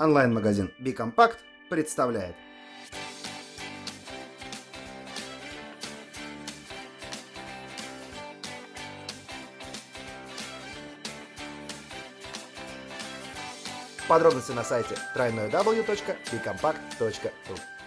Онлайн-магазин Бикомпакт представляет. Подробности на сайте www.bcompact.ru